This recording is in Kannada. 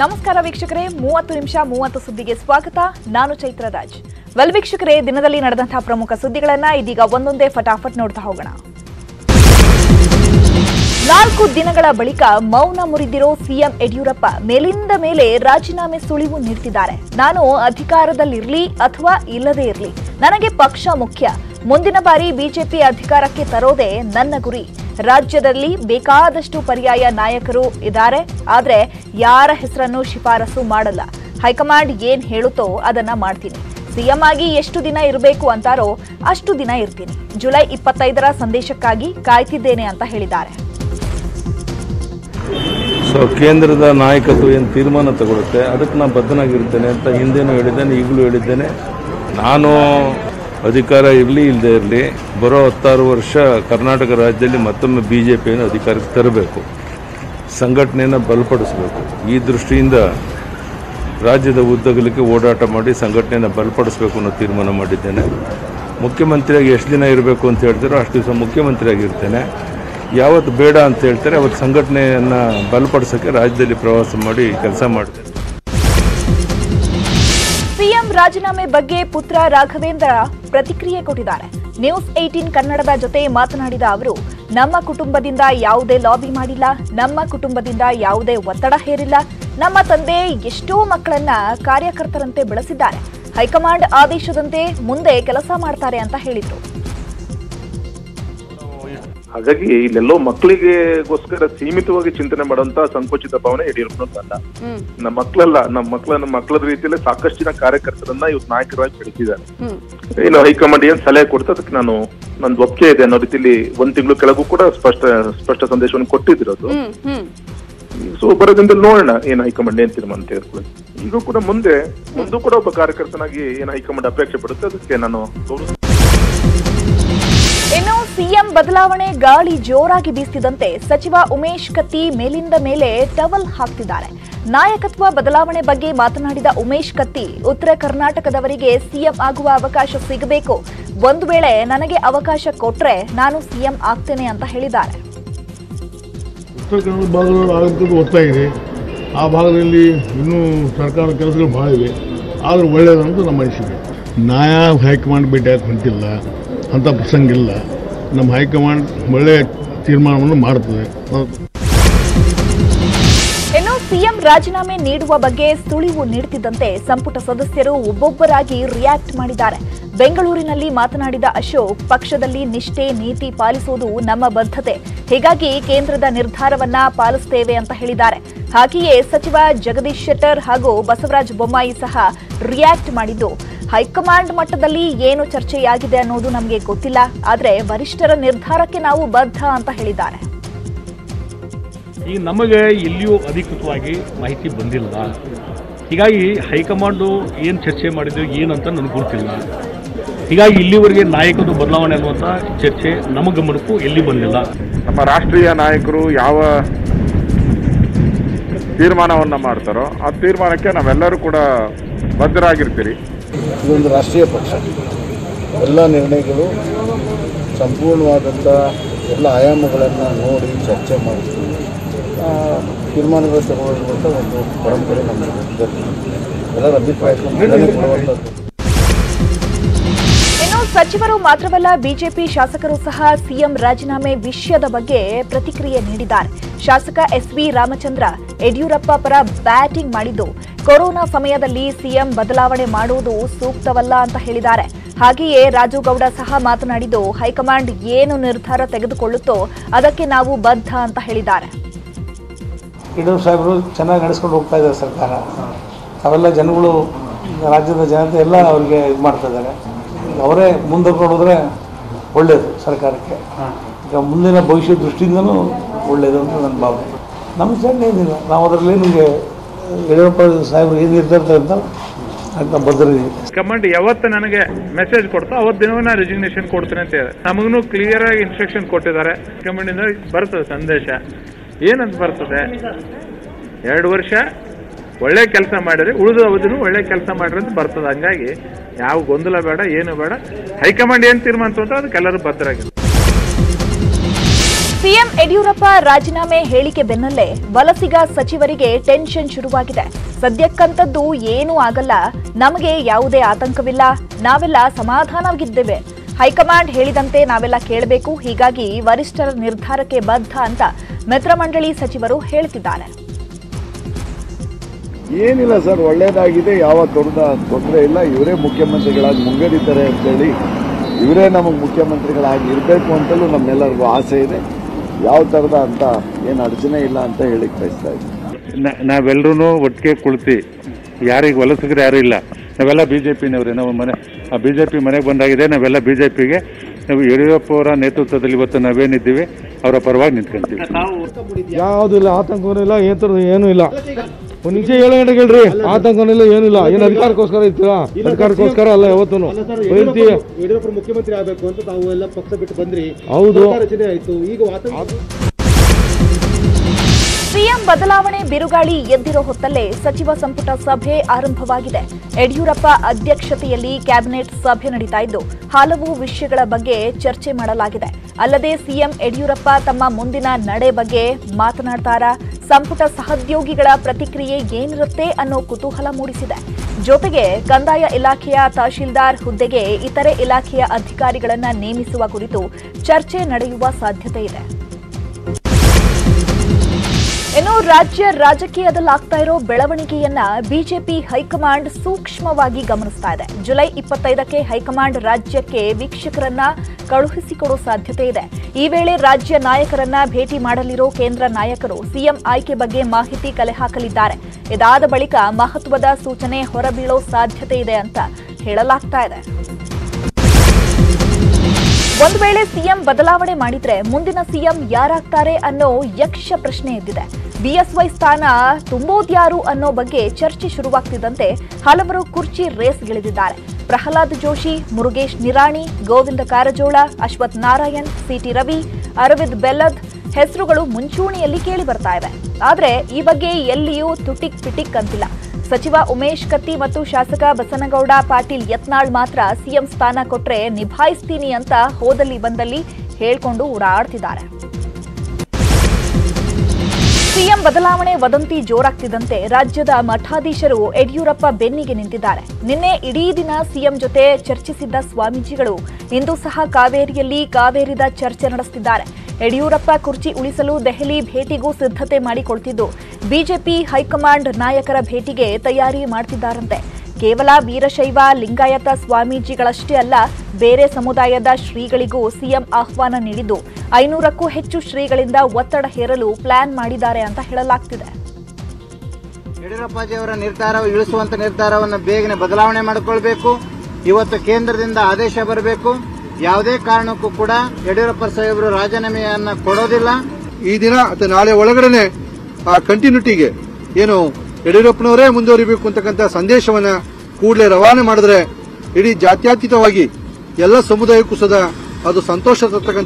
ನಮಸ್ಕಾರ ವೀಕ್ಷಕರೇ, ಮೂವತ್ತು ನಿಮಿಷ, ಮೂವತ್ತು ಸುದ್ದಿಗೆ ಸ್ವಾಗತ. ನಾನು ಚೈತ್ರ ರಾಜ್. ವೆಲ್ ವೀಕ್ಷಕರೇ, ದಿನದಲ್ಲಿ ನಡೆದಂತಹ ಪ್ರಮುಖ ಸುದ್ದಿಗಳನ್ನ ಇದೀಗ ಒಂದೊಂದೇ ಫಟಾಫಟ್ ನೋಡ್ತಾ ಹೋಗೋಣ. ನಾಲ್ಕು ದಿನಗಳ ಬಳಿಕ ಮೌನ ಮುರಿದಿರೋ ಸಿಎಂ ಯಡಿಯೂರಪ್ಪ ಮೇಲಿಂದ ಮೇಲೆ ರಾಜೀನಾಮೆ ಸುಳಿವು ನೀಡ್ತಿದ್ದಾರೆ. ನಾನು ಅಧಿಕಾರದಲ್ಲಿರಲಿ ಅಥವಾ ಇಲ್ಲದೇ ಇರಲಿ, ನನಗೆ ಪಕ್ಷ ಮುಖ್ಯ. ಮುಂದಿನ ಬಾರಿ ಬಿಜೆಪಿ ಅಧಿಕಾರಕ್ಕೆ ತರೋದೇ ನನ್ನ ಗುರಿ. ರಾಜ್ಯದಲ್ಲಿ ಬೇಕಾದಷ್ಟು ಪರ್ಯಾಯ ನಾಯಕರು ಇದ್ದಾರೆ. ಆದರೆ ಯಾರ ಹೆಸರನ್ನು ಶಿಫಾರಸು ಮಾಡಲ್ಲ. ಹೈಕಮಾಂಡ್ ಏನ್ ಹೇಳುತ್ತೋ ಅದನ್ನ ಮಾಡ್ತೀನಿ. ಸಿಎಂ ಆಗಿ ಎಷ್ಟು ದಿನ ಇರಬೇಕು ಅಂತಾರೋ ಅಷ್ಟು ದಿನ ಇರ್ತೀನಿ. ಜುಲೈ ಇಪ್ಪತ್ತೈದರ ಸಂದೇಶಕ್ಕಾಗಿ ಕಾಯ್ತಿದ್ದೇನೆ ಅಂತ ಹೇಳಿದ್ದಾರೆ. ಸೊ ಕೇಂದ್ರದ ನಾಯಕತ್ವ ಏನು ತೀರ್ಮಾನ ತಗೊಳುತ್ತೆ? ಅದಕ್ಕೆ ನಾನು ಬದ್ಧನಾಗಿರ್ತೇನೆ ಅಂತ ಹಿಂದೆನೂ ಹೇಳಿದ್ದೇನೆ, ಈಗಲೂ ಹೇಳಿದ್ದೇನೆ. ನಾನು ಅಧಿಕಾರ ಇರಲಿ ಇಲ್ಲದೆ ಇರಲಿ, ಬರೋ ಹತ್ತಾರು ವರ್ಷ ಕರ್ನಾಟಕ ರಾಜ್ಯದಲ್ಲಿ ಮತ್ತೊಮ್ಮೆ ಬಿ ಜೆ ಪಿಯನ್ನು ಅಧಿಕಾರಕ್ಕೆ ತರಬೇಕು, ಸಂಘಟನೆಯನ್ನು ಬಲಪಡಿಸಬೇಕು. ಈ ದೃಷ್ಟಿಯಿಂದ ರಾಜ್ಯದ ಉದ್ದಗಲಿಕ್ಕೆ ಓಡಾಟ ಮಾಡಿ ಸಂಘಟನೆಯನ್ನು ಬಲಪಡಿಸಬೇಕು ಅನ್ನೋ ತೀರ್ಮಾನ ಮಾಡಿದ್ದೇನೆ. ಮುಖ್ಯಮಂತ್ರಿಯಾಗಿ ಎಷ್ಟು ದಿನ ಇರಬೇಕು ಅಂತ ಹೇಳ್ತಾರೋ ಅಷ್ಟು ದಿವಸ ಮುಖ್ಯಮಂತ್ರಿಯಾಗಿರ್ತೇನೆ. ಯಾವತ್ತು ಬೇಡ ಅಂತ ಹೇಳ್ತಾರೆ, ಅವತ್ತು ಸಂಘಟನೆಯನ್ನು ಬಲಪಡಿಸೋಕ್ಕೆ ರಾಜ್ಯದಲ್ಲಿ ಪ್ರವಾಸ ಮಾಡಿ ಕೆಲಸ ಮಾಡ್ತೇನೆ. ಸಿಎಂ ರಾಜೀನಾಮೆ ಬಗ್ಗೆ ಪುತ್ರ ರಾಘವೇಂದ್ರ ಪ್ರತಿಕ್ರಿಯೆ ಕೊಟ್ಟಿದ್ದಾರೆ. ನ್ಯೂಸ್ ಏಟೀನ್ ಕನ್ನಡದ ಜೊತೆ ಮಾತನಾಡಿದ ಅವರು, ನಮ್ಮ ಕುಟುಂಬದಿಂದ ಯಾವುದೇ ಲಾಬಿ ಮಾಡಿಲ್ಲ, ನಮ್ಮ ಕುಟುಂಬದಿಂದ ಯಾವುದೇ ಒತ್ತಡ ಹೇರಿಲ್ಲ. ನಮ್ಮ ತಂದೆ ಎಷ್ಟೋ ಮಕ್ಕಳನ್ನ ಕಾರ್ಯಕರ್ತರಂತೆ ಬೆಳೆಸಿದ್ದಾರೆ. ಹೈಕಮಾಂಡ್ ಆದೇಶದಂತೆ ಮುಂದೆ ಕೆಲಸ ಮಾಡ್ತಾರೆ ಅಂತ ಹೇಳಿದ್ರು. ಹಾಗಾಗಿ ಇಲ್ಲೆಲ್ಲೋ ಮಕ್ಕಳಿಗೆಗೋಸ್ಕರ ಸೀಮಿತವಾಗಿ ಚಿಂತನೆ ಮಾಡುವಂತ ಸಂಕೋಚಿತ ಭಾವನೆ ಯಡಿಯೂರಪ್ಪನಲ್ಲ ನಮ್ಮ ಮಕ್ಕಳಲ್ಲ ನಮ್ಮ ಮಕ್ಕಳ ನಮ್ಮ ಮಕ್ಕಳ ರೀತಿಯಲ್ಲಿ ಸಾಕಷ್ಟು ಜನ ಕಾರ್ಯಕರ್ತರನ್ನ ಇವತ್ತು ನಾಯಕರಾಗಿ ಬೆಳೆಸಿದ್ದಾರೆ ಏನು ಹೈಕಮಾಂಡ್ ಏನ್ ಸಲಹೆ ಕೊಡ್ತಾ ಅದಕ್ಕೆ ನಾನು ನಂದು ಒಪ್ಪಿಗೆ ಇದೆ ಅನ್ನೋ ರೀತಿಯಲ್ಲಿ ಒಂದ್ ತಿಂಗಳು ಕೆಳಗೂ ಕೂಡ ಸ್ಪಷ್ಟ ಸ್ಪಷ್ಟ ಸಂದೇಶವನ್ನು ಕೊಟ್ಟಿದ್ದಿರೋದು. ಸೊ ಬರೋದ್ರಿಂದ ನೋಡೋಣ ಏನ್ ಹೈಕಮಾಂಡ್ ಏನ್ ತೀರ್ಮಾನ ತೆಗೆದುಕೊಳ್ಳಿ ಈಗ ಕೂಡ ಮುಂದೆ ಮುಂದೂ ಕೂಡ ಒಬ್ಬ ಕಾರ್ಯಕರ್ತನಾಗಿ ಏನ್ ಹೈಕಮಾಂಡ್ ಅಪೇಕ್ಷೆ ಪಡುತ್ತೆ ಅದಕ್ಕೆ ನಾನು ಇನ್ನು ಸಿಎಂ ಬದಲಾವಣೆ ಗಾಳಿ ಜೋರಾಗಿ ಬೀಸ್ತಿದಂತೆ ಸಚಿವ ಉಮೇಶ್ ಕತ್ತಿ ಮೇಲಿಂದ ಮೇಲೆ ಟವಲ್ ಹಾಕ್ತಿದ್ದಾರೆ. ನಾಯಕತ್ವ ಬದಲಾವಣೆ ಬಗ್ಗೆ ಮಾತನಾಡಿದ ಉಮೇಶ್ ಕತ್ತಿ, ಉತ್ತರ ಕರ್ನಾಟಕದವರಿಗೆ ಸಿಎಂ ಆಗುವ ಅವಕಾಶ ಸಿಗಬೇಕು. ಒಂದು ವೇಳೆ ನನಗೆ ಅವಕಾಶ ಕೊಟ್ರೆ ನಾನು ಸಿಎಂ ಆಗ್ತೇನೆ ಅಂತ ಹೇಳಿದ್ದಾರೆ. ಉತ್ತರ ಕನ್ನಡ ಭಾಗದಲ್ಲಿ ಇದೆ. ಆ ಭಾಗದಲ್ಲಿ ಇನ್ನೂ ಸರ್ಕಾರ ಕೆಲಸಗಳು ಭಾಳ ಇದೆ ಆದರೂ ಒಳ್ಳೆಯದಂತ ನಮ್ಮ ಅನಿಸಿಕೆ. ನ್ಯಾಯ ಹೈಕಮಾಂಡ್ ಭೇಟಿಯಾಗಿ ಹೊಂಟಿಲ್ಲ? ಅಂಥ ಪ್ರಸಂಗ ಇಲ್ಲ. ನಮ್ಮ ಹೈಕಮಾಂಡ್ ಒಳ್ಳೆಯ ತೀರ್ಮಾನವನ್ನು ಮಾಡುತ್ತದೆ. ಇನ್ನು ಸಿಎಂ ರಾಜೀನಾಮೆ ನೀಡುವ ಬಗ್ಗೆ ಸುಳಿವು ನೀಡುತ್ತಿದ್ದಂತೆ ಸಂಪುಟ ಸದಸ್ಯರು ಒಬ್ಬೊಬ್ಬರಾಗಿ ರಿಯಾಕ್ಟ್ ಮಾಡಿದ್ದಾರೆ. ಬೆಂಗಳೂರಿನಲ್ಲಿ ಮಾತನಾಡಿದ ಅಶೋಕ್, ಪಕ್ಷದಲ್ಲಿ ನಿಷ್ಠೆ, ನೀತಿ ಪಾಲಿಸುವುದು ನಮ್ಮ ಬದ್ಧತೆ. ಹೀಗಾಗಿ ಕೇಂದ್ರದ ನಿರ್ಧಾರವನ್ನ ಪಾಲಿಸುತ್ತೇವೆ ಅಂತ ಹೇಳಿದ್ದಾರೆ. ಹಾಗೆಯೇ ಸಚಿವ ಜಗದೀಶ್ ಶೆಟ್ಟರ್ ಹಾಗೂ ಬಸವರಾಜ ಬೊಮ್ಮಾಯಿ ಸಹ ರಿಯಾಕ್ಟ್ ಮಾಡಿದ್ದು. ಹೈಕಮಾಂಡ್ ಮಟ್ಟದಲ್ಲಿ ಏನು ಚರ್ಚೆಯಾಗಿದೆ ಅನ್ನೋದು ನಮಗೆ ಗೊತ್ತಿಲ್ಲ. ಆದರೆ ವರಿಷ್ಠರ ನಿರ್ಧಾರಕ್ಕೆ ನಾವು ಬದ್ಧ ಅಂತ ಹೇಳಿದ್ದಾರೆ. ಈಗ ನಮಗೆ ಎಲ್ಲಿಯೂ ಅಧಿಕೃತವಾಗಿ ಮಾಹಿತಿ ಬಂದಿಲ್ಲ. ಹೀಗಾಗಿ ಹೈಕಮಾಂಡು ಏನು ಚರ್ಚೆ ಮಾಡಿದ್ರು ಏನಂತ ನನಗೆ ಗೊತ್ತಿಲ್ಲ. ಹೀಗಾಗಿ ಇಲ್ಲಿವರೆಗೆ ನಾಯಕರು ಬದಲಾವಣೆ ಅನ್ನುವಂಥ ಚರ್ಚೆ ನಮ್ಮ ಗಮನಕ್ಕೂ ಎಲ್ಲಿ ಬಂದಿಲ್ಲ. ನಮ್ಮ ರಾಷ್ಟ್ರೀಯ ನಾಯಕರು ಯಾವ ತೀರ್ಮಾನವನ್ನು ಮಾಡ್ತಾರೋ ಆ ತೀರ್ಮಾನಕ್ಕೆ ನಾವೆಲ್ಲರೂ ಕೂಡ ಬದ್ಧರಾಗಿರ್ತೀರಿ. ಇದೊಂದು ರಾಷ್ಟ್ರೀಯ ಪಕ್ಷ. ಎಲ್ಲ ನಿರ್ಣಯಗಳು ಸಂಪೂರ್ಣವಾದಂಥ ಎಲ್ಲ ಆಯಾಮಗಳನ್ನು ನೋಡಿ ಚರ್ಚೆ ಮಾಡಿ ತೀರ್ಮಾನಗಳು ತಗೊಳ್ಳುವಂಥ ಒಂದು ಪರಂಪರೆ ನಮ್ಮ ಎಲ್ಲರ ಮನ್ನಣೆ ಕೊಡುವಂಥದ್ದು. ಸಚಿವರು ಮಾತ್ರವಲ್ಲ, ಬಿಜೆಪಿ ಶಾಸಕರು ಸಹ ಸಿಎಂ ರಾಜೀನಾಮೆ ವಿಷಯದ ಬಗ್ಗೆ ಪ್ರತಿಕ್ರಿಯೆ ನೀಡಿದ್ದಾರೆ. ಶಾಸಕ ಎಸ್ವಿ ರಾಮಚಂದ್ರ ಯಡಿಯೂರಪ್ಪ ಪರ ಬ್ಯಾಟಿಂಗ್ ಮಾಡಿದ್ದು, ಕೊರೋನಾ ಸಮಯದಲ್ಲಿ ಸಿಎಂ ಬದಲಾವಣೆ ಮಾಡುವುದು ಸೂಕ್ತವಲ್ಲ ಅಂತ ಹೇಳಿದ್ದಾರೆ. ಹಾಗೆಯೇ ರಾಜುಗೌಡ ಸಹ ಮಾತನಾಡಿದ್ದು, ಹೈಕಮಾಂಡ್ ಏನು ನಿರ್ಧಾರ ತೆಗೆದುಕೊಳ್ಳುತ್ತೋ ಅದಕ್ಕೆ ನಾವು ಬದ್ಧ ಅಂತ ಹೇಳಿದ್ದಾರೆ. ಸಾಹೇಬರು, ಚೆನ್ನಾಗಿ ನಡೆಸ್ಕೊಂಡು ಹೋಗ್ತಾ ಇದ್ದಾರೆ ಸರ್ಕಾರ. ಅವೆಲ್ಲ ಜನಗಳು, ರಾಜ್ಯದ ಜನತೆ ಎಲ್ಲ ಅವರಿಗೆ ಇದು ಮಾಡ್ತಾ ಇದ್ದಾರೆ. ಅವರೇ ಮುಂದಕ್ಕೆ ನೋಡಿದ್ರೆ ಒಳ್ಳೆಯದು ಸರ್ಕಾರಕ್ಕೆ. ಈಗ ಮುಂದಿನ ಭವಿಷ್ಯ ದೃಷ್ಟಿಯಿಂದನೂ ಒಳ್ಳೆಯದು ಅಂತ ನನ್ನ ಭಾವನೆ. ನಮ್ಮ ಸಣ್ಣ ಏನಿಲ್ಲ. ನಾವು ಅದರಲ್ಲಿ ನಿಮಗೆ ಯಡಿಯೂರಪ್ಪ ಸಾಹೇಬರು ಏನು ನಿರ್ಧಾರ ಅಂತ ಅಂತ ಬದ್ಧರಿದ್ದೀವಿ ಕಮಾಂಡ್ ಯಾವತ್ತು ನನಗೆ ಮೆಸೇಜ್ ಕೊಡ್ತಾ ಅವತ್ತು ದಿನವೂ ನಾನು ರೆಸಿಗ್ನೇಷನ್ ಕೊಡ್ತೇನೆ ಅಂತ ಹೇಳಿದೆ. ನಮಗೂ ಕ್ಲಿಯರ್ ಆಗಿ ಇನ್ಸ್ಟ್ರಕ್ಷನ್ ಕೊಟ್ಟಿದ್ದಾರೆ. ಕಮಾಂಡಿಂದ ಬರ್ತದೆ ಸಂದೇಶ. ಏನಂತ ಬರ್ತದೆ? ಎರಡು ವರ್ಷ? ಒಳ್ಳೆ ಕೆಲಸ ಮಾಡಿದ್ರೆ ಉಳಿದ ಅವಧಿನೂ ಒಳ್ಳೆ ಕೆಲಸ ಮಾಡ್ರಿ ಅಂತ ಬರ್ತದೆ. ಹಂಗಾಗಿ ಯಾವ ಗೊಂದಲ ಬೇಡ, ಏನು ಬೇಡ. ಹೈಕಮಾಂಡ್ ಏನು ತೀರ್ಮಾನ ತಗೊಂಡ್ರೆ ಅದಕ್ಕೆಲ್ಲರೂ ಭದ್ರಾಗಿದೆ ಸಿಎಂ ಯಡಿಯೂರಪ್ಪ ರಾಜೀನಾಮೆ ಹೇಳಿಕೆ ಬೆನ್ನಲ್ಲೇ ವಲಸಿಗ ಸಚಿವರಿಗೆ ಟೆನ್ಷನ್ ಶುರುವಾಗಿದೆ. ಸದ್ಯಕ್ಕಂತದ್ದು ಏನೂ ಆಗಲ್ಲ. ನಮಗೆ ಯಾವುದೇ ಆತಂಕವಿಲ್ಲ. ನಾವೆಲ್ಲ ಸಮಾಧಾನವಾಗಿದ್ದೇವೆ. ಹೈಕಮಾಂಡ್ ಹೇಳಿದಂತೆ ನಾವೆಲ್ಲ ಕೇಳಬೇಕು. ಹೀಗಾಗಿ ವರಿಷ್ಠರ ನಿರ್ಧಾರಕ್ಕೆ ಬದ್ಧ ಅಂತ ಮಿತ್ರ ಮಂಡಳಿ ಸಚಿವರು ಹೇಳ್ತಿದ್ದಾರೆ. ಏನಿಲ್ಲ ಸರ್ ಒಳ್ಳೇದಾಗಿದೆ ಯಾವ ತೊಂದ ತೊಂದರೆ ಇಲ್ಲ ಇವರೇ ಮುಖ್ಯಮಂತ್ರಿಗಳಾಗಿ ಮುಂಗಡಿತಾರೆ ಅಂತೇಳಿ ಇವರೇ ನಮಗೆ ಮುಖ್ಯಮಂತ್ರಿಗಳಾಗಿ ಇರಬೇಕು ಅಂತಲೂ ನಮ್ಮೆಲ್ಲರಿಗೂ ಆಸೆ ಇದೆ. ಯಾವ ಥರದ ಅಂತ ಏನು ಅಡಚಣೆ ಇಲ್ಲ ಅಂತ ಹೇಳಿ ಬಯಸ್ತಾ ಇದ್ದೀನಿ. ನಾವೆಲ್ಲರೂ ಒಟ್ಟಿಗೆ ಕುಳಿತು ಯಾರಿಗೆ ವಲಸಿಗರು ಯಾರು ಇಲ್ಲ. ನಾವೆಲ್ಲ ಬಿ ಜೆ ಪಿನವ್ರೆ ನಾವು ಮನೆ ಆ ಬಿ ಜೆ ಪಿ ಮನೆಗೆ ಬಂದಾಗಿದೆ ನಾವೆಲ್ಲ ಬಿ ಜೆ ಪಿಗೆ ನಾವು ಯಡಿಯೂರಪ್ಪ ಅವರ ನೇತೃತ್ವದಲ್ಲಿ ಇವತ್ತು ನಾವೇನಿದ್ದೀವಿ ಅವರ ಪರವಾಗಿ ನಿಂತ್ಕೊಂತೀವಿ. ಯಾವುದು ಇಲ್ಲ ಆತಂಕವೂ ಇಲ್ಲ ಏನೂ ಇಲ್ಲ. ಒಂದು ನಿಮಿಷ ಏಳು ಗಂಟೆಗೆ ಹೇಳ್ರಿ ಆತಂಕನಿಲ್ಲ ಏನಿಲ್ಲ. ಏನು ಅಧಿಕಾರಕ್ಕೋಸ್ಕರ ಇರ್ತೀರಾ ಅಧಿಕಾರಕ್ಕೋಸ್ಕರ ಅಲ್ಲ ಯಾವತ್ತೂ ಯಡಿಯೂರಪ್ಪ ಮುಖ್ಯಮಂತ್ರಿ ಆಗಬೇಕು ಅಂತ ತಾವು ಎಲ್ಲ ಪಕ್ಷ ಬಿಟ್ಟು ಬಂದ್ರಿ. ಹೌದು. ಸರ್ಕಾರ ರಚನೆ ಆಯ್ತು. ಈಗ ಸಿಎಂ ಬದಲಾವಣೆ ಬಿರುಗಾಳಿ ಎದ್ದಿರೋ ಹೊತ್ತಲ್ಲೇ ಸಚಿವ ಸಂಪುಟ ಸಭೆ ಆರಂಭವಾಗಿದೆ. ಯಡಿಯೂರಪ್ಪ ಅಧ್ಯಕ್ಷತೆಯಲ್ಲಿ ಕ್ಯಾಬಿನೆಟ್ ಸಭೆ ನಡೀತಾ ಇದ್ದು ಹಲವು ವಿಷಯಗಳ ಬಗ್ಗೆ ಚರ್ಚೆ ಮಾಡಲಾಗಿದೆ. ಅಲ್ಲದೆ ಸಿಎಂ ಯಡಿಯೂರಪ್ಪ ತಮ್ಮ ಮುಂದಿನ ನಡೆ ಬಗ್ಗೆ ಮಾತನಾಡ್ತಾರಾ? ಸಂಪುಟ ಸಹೋದ್ಯೋಗಿಗಳ ಪ್ರತಿಕ್ರಿಯೆ ಏನಿರುತ್ತೆ ಅನ್ನೋ ಕುತೂಹಲ ಮೂಡಿಸಿದೆ. ಜೊತೆಗೆ ಕಂದಾಯ ಇಲಾಖೆಯ ತಹಶೀಲ್ದಾರ್ ಹುದ್ದೆಗೆ ಇತರೆ ಇಲಾಖೆಯ ಅಧಿಕಾರಿಗಳನ್ನು ನೇಮಿಸುವ ಕುರಿತು ಚರ್ಚೆ ನಡೆಯುವ ಸಾಧ್ಯತೆ ಇದೆ. ಇನ್ನು ರಾಜ್ಯ ರಾಜಕೀಯದಲ್ಲಾಗ್ತಾ ಇರೋ ಬೆಳವಣಿಗೆಯನ್ನ ಬಿಜೆಪಿ ಹೈಕಮಾಂಡ್ ಸೂಕ್ಷ್ಮವಾಗಿ ಗಮನಿಸ್ತಾ ಇದೆ. ಜುಲೈ ಇಪ್ಪತ್ತೈದಕ್ಕೆ ಹೈಕಮಾಂಡ್ ರಾಜ್ಯಕ್ಕೆ ವೀಕ್ಷಕರನ್ನ ಕಳುಹಿಸಿಕೊಡೋ ಸಾಧ್ಯತೆ ಇದೆ. ಈ ವೇಳೆ ರಾಜ್ಯ ನಾಯಕರನ್ನ ಭೇಟಿ ಮಾಡಲಿರೋ ಕೇಂದ್ರ ನಾಯಕರು ಸಿಎಂ ಆಯ್ಕೆ ಬಗ್ಗೆ ಮಾಹಿತಿ ಕಲೆ ಹಾಕಲಿದ್ದಾರೆ. ಇದಾದ ಬಳಿಕ ಮಹತ್ವದ ಸೂಚನೆ ಹೊರಬೀಳೋ ಸಾಧ್ಯತೆ ಇದೆ ಅಂತ ಹೇಳಲಾಗ್ತಾ ಇದೆ. ಒಂದು ವೇಳೆ ಸಿಎಂ ಬದಲಾವಣೆ ಮಾಡಿದ್ರೆ ಮುಂದಿನ ಸಿಎಂ ಯಾರಾಗ್ತಾರೆ ಅನ್ನೋ ಯಕ್ಷ ಪ್ರಶ್ನೆ ಎದ್ದಿದೆ. ಬಿಎಸ್ವೈ ಸ್ಥಾನ ತುಂಬೋದ್ಯಾರು ಅನ್ನೋ ಬಗ್ಗೆ ಚರ್ಚೆ ಶುರುವಾಗ್ತಿದ್ದಂತೆ ಹಲವರು ಕುರ್ಚಿ ರೇಸ್ಗಿಳಿದಿದ್ದಾರೆ ಪ್ರಹ್ಲಾದ್ ಜೋಶಿ, ಮುರುಗೇಶ್ ನಿರಾಣಿ, ಗೋವಿಂದ ಕಾರಜೋಳ, ಅಶ್ವಥ್ ನಾರಾಯಣ್, ಸಿಟಿ ರವಿ, ಅರವಿಂದ್ ಬೆಲ್ಲದ್ ಹೆಸರುಗಳು ಮುಂಚೂಣಿಯಲ್ಲಿ ಕೇಳಿ ಬರ್ತಾ ಇವೆ ಆದ್ರೆ ಈ ಬಗ್ಗೆ ಎಲ್ಲಿಯೂ ತುಟಿಕ್ ಪಿಟಿಕ್ ಅಂತಿಲ್ಲ. ಸಚಿವ ಉಮೇಶ್ ಕತ್ತಿ ಮತ್ತು ಶಾಸಕ ಬಸನಗೌಡ, ಪಾಟೀಲ್ ಯತ್ನಾಳ್ ಮಾತ್ರ ಸಿಎಂ ಸ್ಥಾನ ಕೊಟ್ರೆ ನಿಭಾಯಿಸ್ತೀನಿ ಅಂತ ಹೋದಲ್ಲಿ ಬಂದಲ್ಲಿ ಹೇಳ್ಕೊಂಡು ಓಡಾಡ್ತಿದ್ದಾರೆ. ಸಿಎಂ ಬದಲಾವಣೆ ವದಂತಿ ಜೋರಾಗ್ತಿದ್ದಂತೆ ರಾಜ್ಯದ ಮಠಾಧೀಶರು ಯಡಿಯೂರಪ್ಪ ಬೆನ್ನಿಗೆ ನಿಂತಿದ್ದಾರೆ. ನಿನ್ನೆ ಇಡೀ ದಿನ ಸಿಎಂ ಜೊತೆ ಚರ್ಚಿಸಿದ್ದ ಸ್ವಾಮೀಜಿಗಳು ಇಂದು ಸಹ ಕಾವೇರಿಯಲ್ಲಿ ಕಾವೇರಿದ ಚರ್ಚೆ ನಡೆಸುತ್ತಿದ್ದಾರೆ ಯಡಿಯೂರಪ್ಪ ಕುರ್ಚಿ ಉಳಿಸಲು ದೆಹಲಿ ಭೇಟಿಗೂ ಸಿದ್ಧತೆ ಮಾಡಿಕೊಳ್ತಿದ್ದು, ಬಿಜೆಪಿ ಹೈಕಮಾಂಡ್ ನಾಯಕರ ಭೇಟಿಗೆ ತಯಾರಿ ಮಾಡ್ತಿದ್ದಾರಂತೆ. ಕೇವಲ ವೀರಶೈವ ಲಿಂಗಾಯತ ಸ್ವಾಮೀಜಿಗಳಷ್ಟೇ ಅಲ್ಲ ಬೇರೆ ಸಮುದಾಯದ ಶ್ರೀಗಳಿಗೂ ಸಿಎಂ ಆಹ್ವಾನ ನೀಡಿದ್ದು. ಐನೂರಕ್ಕೂ ಹೆಚ್ಚು ಶ್ರೀಗಳಿಂದ ಒತ್ತಡ ಹೇರಲು ಪ್ಲಾನ್ ಮಾಡಿದ್ದಾರೆ ಅಂತ ಹೇಳಲಾಗ್ತಿದೆ. ಯಡಿಯೂರಪ್ಪಾಜಿಯವರ ನಿರ್ಧಾರ ಇಳಿಸುವಂತ ನಿರ್ಧಾರವನ್ನು ಬೇಗನೆ ಬದಲಾವಣೆ ಮಾಡಿಕೊಳ್ಬೇಕು. ಇವತ್ತು ಕೇಂದ್ರದಿಂದ ಆದೇಶ ಬರಬೇಕು. ಯಾವುದೇ ಕಾರಣಕ್ಕೂ ಕೂಡ ಯಡಿಯೂರಪ್ಪ ಸಾಹೇಬರು ರಾಜೀನಾಮೆಯನ್ನು ಕೊಡೋದಿಲ್ಲ. ಈ ದಿನ ಅಥವಾ ನಾಳೆ ಒಳಗಡೆ ಆ ಕಂಟಿನ್ಯೂಟಿಗೆ ಏನು ಯಡಿಯೂರಪ್ಪನವರೇ ಮುಂದುವರಿಬೇಕು ಅಂತಕ್ಕಂಥ ಸಂದೇಶವನ್ನ ಕೂಡಲೇ ರವಾನೆ ಮಾಡಿದ್ರೆ ಇಡೀ ಜಾತ್ಯತೀತವಾಗಿ ಎಲ್ಲ ಸಮುದಾಯಕ್ಕೂ ಸದಾ ಅದು ಸಂತೋಷ ತರ್ತಕ್ಕಂಥ